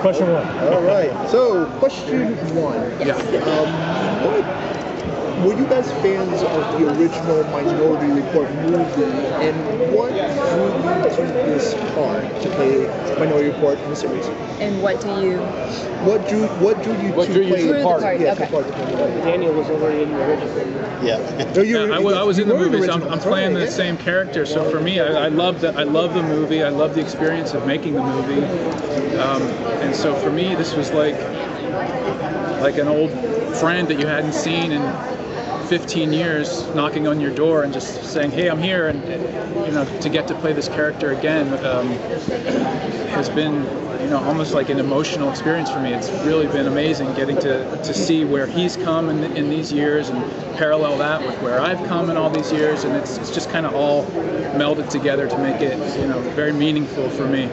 Question one. All right. So, question one. Yeah. Um, what were you guys fans of the original Minority Report movie, and what drew you to this part to play Minority Report in the series? And what do you? What drew What drew you What to drew you play to the the part? part? Yeah, Okay. the part to play Minority. Daniel was already in the original. Yeah. No, you Yeah, I, wa- I was in the you movie, so I'm, I'm playing right, the yeah. same character. So for me, I, I love the I love the movie. I love the experience of making the movie. Um, and so for me, this was like like an old friend that you hadn't seen in 15 years knocking on your door and just saying, "Hey, I'm here," and you know, to get to play this character again um, has been you know almost like an emotional experience for me. It's really been amazing getting to to see where he's come in, in these years and parallel that with where I've come in all these years, and it's it's just kind of all melded together to make it you know very meaningful for me.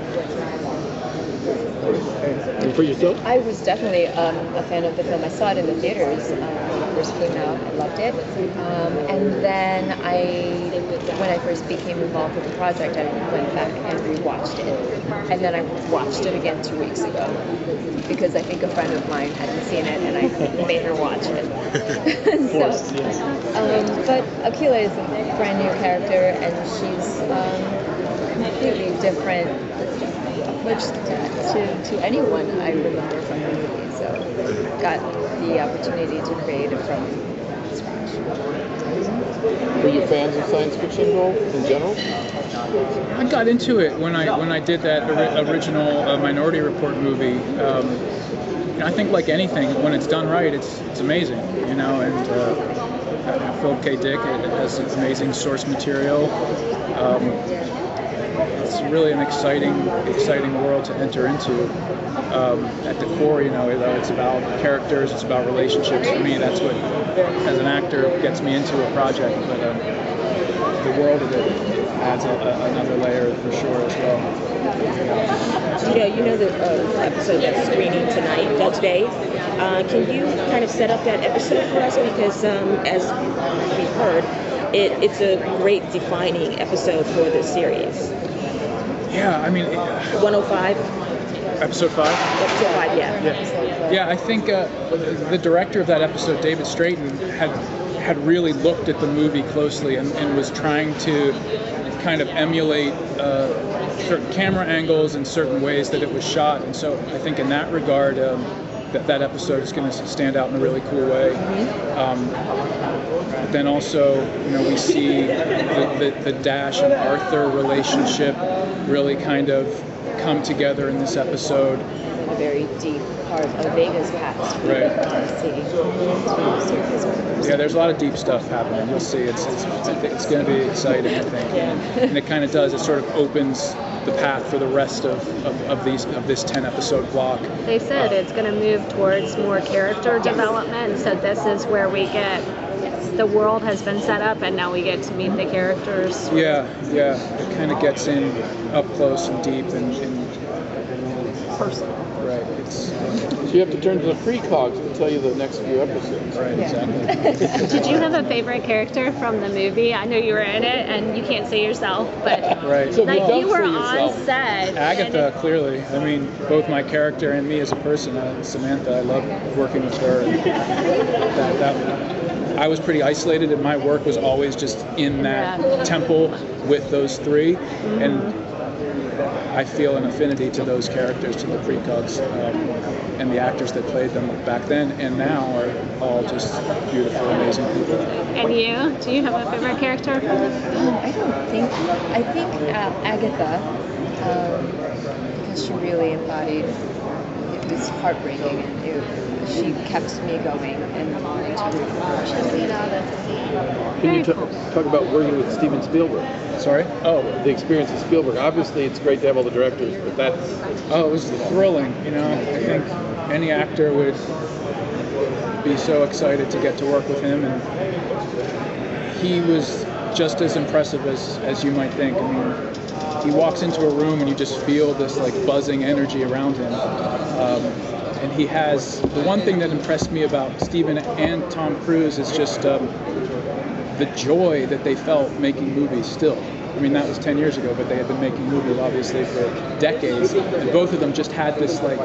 And for yourself? I was definitely um, a fan of the film. I saw it in the theaters um, when it first came out. I loved it. Um, and then I, when I first became involved with the project, I went back and rewatched it. And then I watched it again two weeks ago because I think a friend of mine hadn't seen it, and I made her watch it. so, um, but Akeela is a brand new character, and she's um, completely different approach to, to, to anyone I remember from the movie. So got the opportunity to create it from scratch. Were you fans of science fiction, though, in general? I got into it when I when I did that ori- original uh, Minority Report movie. Um, you know, I think like anything, when it's done right, it's it's amazing. You know, and uh, Philip K. Dick it, it has amazing source material. Um, it's really an exciting exciting world to enter into. Um, at the core, you know, it's about characters, it's about relationships. For me, that's what, as an actor, gets me into a project. But um, the world of it adds a, a, another layer for sure as well. Yeah, you know the uh, episode that's screening tonight, uh, today. Uh, can you kind of set up that episode for us? Because um, as we've heard, it, it's a great defining episode for the series. Yeah, I mean, it- 105, episode five. episode 5, yeah. Yeah, yeah. I think uh, the director of that episode, David Straiton, had had really looked at the movie closely and, and was trying to kind of emulate uh, certain camera angles and certain ways that it was shot. And so I think in that regard, um, that that episode is going to stand out in a really cool way. Um, but then also, you know, we see the, the, the Dash and Arthur relationship really kind of come together in this episode. A very deep part of Vega's past. Right. To see to surface. Yeah, there's a lot of deep stuff happening. You'll see. It's it's, it's going to be exciting, I think. And it kind of does. It sort of opens the path for the rest of, of, of these of this 10 episode block. They said Uh, it's going to move towards more character development. So this is where we get the world has been set up, and now we get to meet the characters. Yeah, yeah. It kind of gets in up close and deep and, and Personal. right. So you have to turn to the precogs to tell you the next few episodes. right exactly. Did you have a favorite character from the movie? I know you were in it, and you can't say yourself, but Right. So like don't you were on set. Agatha, it- clearly. I mean, both my character and me as a person. Uh, Samantha, I love working with her. And that, that, I was pretty isolated, and my work was always just in that Yeah. temple with those 3 and I feel an affinity to those characters, to the precogs, um, and the actors that played them back then and now are all just beautiful, amazing people. And you? Do you have a favorite character from the Um, I don't think. I think uh, Agatha, um, because she really embodied. It was heartbreaking, and it, she kept me going and wanting to root for her. Can you Very ta- cool. talk about working with Steven Spielberg? Sorry? Oh, The experience of Spielberg. Obviously, it's great to have all the directors, but that's Oh, it was thrilling. You know, I think any actor would be so excited to get to work with him, and he was just as impressive as as you might think. I mean, he walks into a room and you just feel this like buzzing energy around him. Um, and he has the one thing that impressed me about Steven and Tom Cruise is just um, the joy that they felt making movies still. I mean, that was 10 years ago, but they had been making movies obviously for decades, and both of them just had this like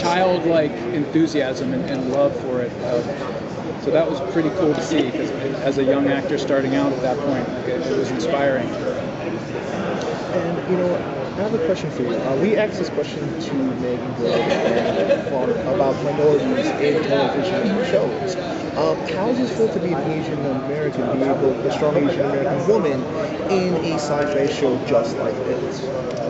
childlike enthusiasm and, and love for it. Um, so that was pretty cool to see because as a young actor starting out at that point, it, it was inspiring. And you know, I have a question for you. Uh, we asked this question to Meagan Good about minorities in television shows. Um, how does it feel to be an Asian American, be able, a strong Asian American woman in a sci-fi show just like this?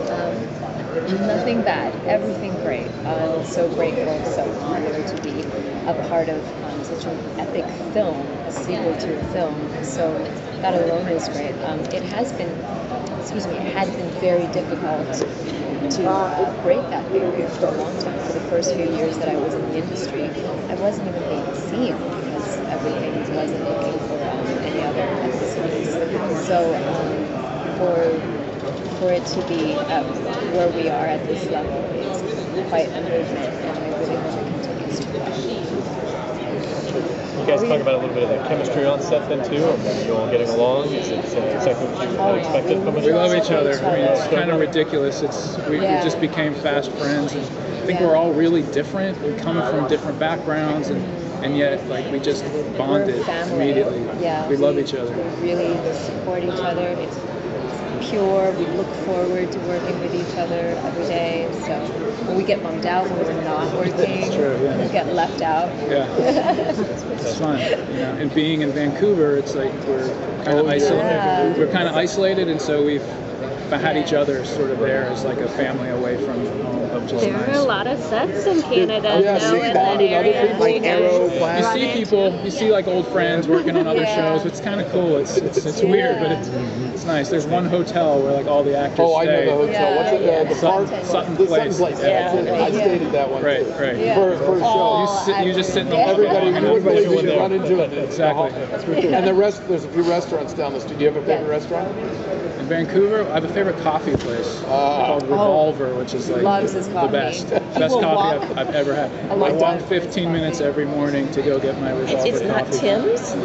Um, nothing bad, everything great. I'm so grateful, so honored to be a part of um, such an epic film, a sequel to a film. So that alone is great. Um, it has been, excuse me, it had been very difficult to break that barrier for a long time. For the first few years that I was in the industry, I wasn't even being seen because everything wasn't looking for um, any other ethnicities. So um, for for it to be where we are at this level is quite a movement, and I really hope it continues to grow. You guys talk about a little bit of the chemistry on set then too. Are you all getting along? Is it uh, exactly what you had expected from it? We love each other. I mean, it's kind of ridiculous. It's we, Yeah. we just became fast friends, and I think Yeah. we're all really different. We come from different backgrounds, and and yet like we just bonded immediately. Yeah, we love each other. We really support each other. It's, it's pure. We look forward to working with each other every day. So when we get bummed out when we're not working, It's true, yeah. we get left out. Yeah, it's fun. You know, and being in Vancouver, it's like we're kind of isolated. Oh, yeah. We're kind of isolated, and so we've had each other sort of there as like a family away from home, which is There nice. are a lot of sets in Canada yeah, now see, in that bonding other area. people, like Arrow, You see people, you see like old friends working on other Yeah. shows. It's kind of cool. It's it's, it's weird, but it's it's nice. There's one hotel where like all the actors Oh, I know the hotel. Yeah, What's it? yeah. Uh, the Sutton- park? Sutton the Place. Sutton Place. Yeah, That's it. I stayed at that one. Right, too. right. Yeah. For, for a show. You sit, you just sit in the Yeah. lobby. Everybody, you enough wouldn't to believe go you in run into it. Exactly. And the rest, there's a few restaurants down the street. Do you have a favorite restaurant? In Vancouver, I have a favorite coffee place called Revolver, which is like Loves his the best, best coffee I've, I've ever had. a I long walk time. 15 minutes every morning to go get my Revolver It's not coffee. Tim's.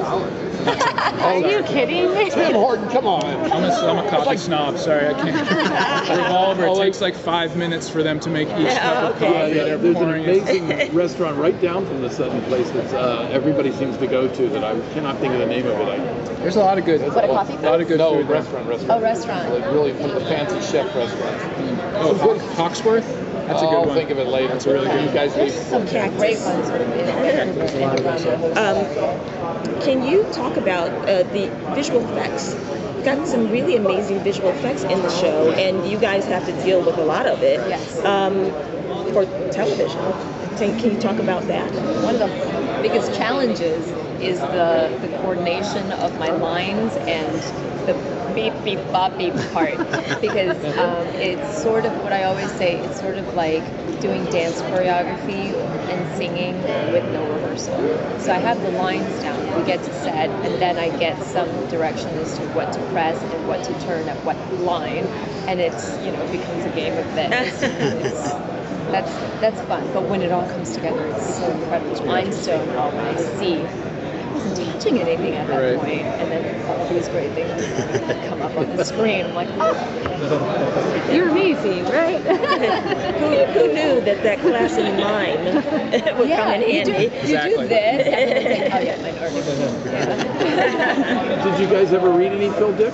Are you kidding me? Tim Horton, come on. I'm a, I'm a coffee snob. Sorry, I can't. Revolver. Oh, It takes like five minutes for them to make each Yeah, cup of coffee. They're There's an amazing restaurant right down from the Sutton place that uh, everybody seems to go to that I cannot think of the name of it. I, There's a lot of good. What, a coffee a lot of good No, food there. restaurant, Oh, restaurant. restaurant. Like really one of the fancy chef restaurants. Oh, Hawk, Hawksworth. That's a good I'll one. think of it later. That's really You good. guys There's leave. some great ones. Um, can you talk about uh, the visual effects? You've got some really amazing visual effects in the show, and you guys have to deal with a lot of it Yes. um, for television. Can, can you talk about that? one of the biggest challenges is the, the coordination of my lines and the beep beep bop beep part because um, it's sort of what I always say it's sort of like doing dance choreography and singing with no rehearsal so I have the lines down we get to set and then I get some direction as to what to press and what to turn at what line and it's you know it becomes a game of this it's, that's that's fun. But when it all comes together, it's so incredible. Limestone, I see. I wasn't touching anything at that Right. point, and then all these great things come up on the screen. I'm like, oh, You're me, Fee, right? who, who knew that that class in mime would yeah, come in you do, handy? you Exactly. do this, and then it's like, oh yeah, minority. Yeah. did you guys ever read any Phil Dick?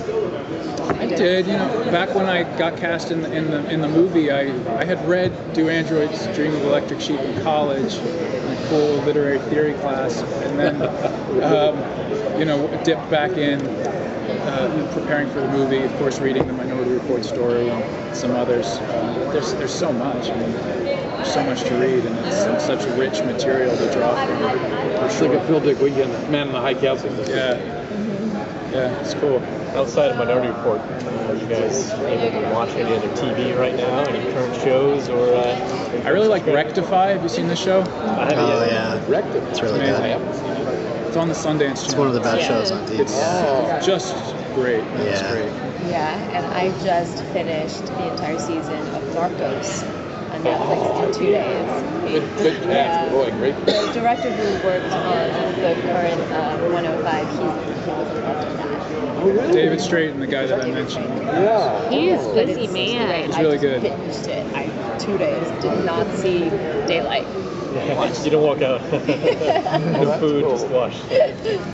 I did. You know, back when I got cast in the in the in the movie, I I had read "Do Androids Dream of Electric Sheep" in college, in a cool literary theory class, and then um, you know dipped back in. Uh, preparing for the movie, of course, reading the Minority Report story and some others. Uh, there's there's so much. I mean, there's so much to read, and it's, it's such rich material to draw from. For It's like a Phil Dick weekend, Man in the High Castle. Yeah. Yeah, it's cool. Outside of Minority Report, are you guys able to watch any other TV right now? Any current shows or? Uh, I really like Rectify. Have you seen this show? I haven't Oh yet. yeah, Rectum. it's really Amazing. good. It's on the Sundance Channel. It's one of the best shows on TV. It's just great. It's Yeah. great. Yeah, and I just finished the entire season of Narcos on on Netflix in two days. Good, good cast. Yeah. Boy, great. The director who worked on the current uh, 105, he, he was involved in that. Oh, really? David Straiton the guy that I mentioned. Yeah. He is busy man. great. It's I really just good. Binged it. I two days did not see daylight. you don't walk out. no that's food, cool. just watch.